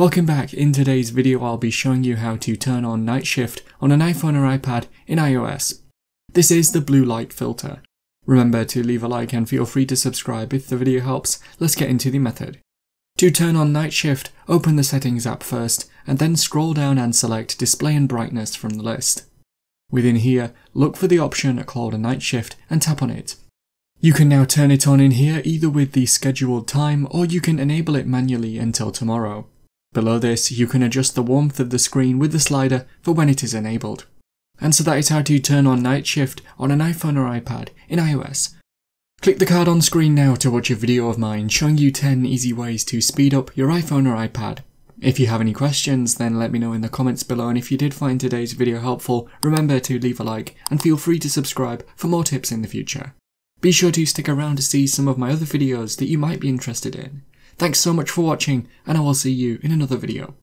Welcome back, in today's video I'll be showing you how to turn on night shift on an iPhone or iPad in iOS. This is the blue light filter. Remember to leave a like and feel free to subscribe if the video helps, let's get into the method. To turn on night shift, open the settings app first and then scroll down and select display and brightness from the list. Within here, look for the option called a night shift and tap on it. You can now turn it on in here either with the scheduled time or you can enable it manually until tomorrow. Below this, you can adjust the warmth of the screen with the slider for when it is enabled. And so that is how to turn on night shift on an iPhone or iPad in iOS. Click the card on screen now to watch a video of mine showing you 10 easy ways to speed up your iPhone or iPad. If you have any questions, then let me know in the comments below and if you did find today's video helpful, remember to leave a like and feel free to subscribe for more tips in the future. Be sure to stick around to see some of my other videos that you might be interested in. Thanks so much for watching, and I will see you in another video.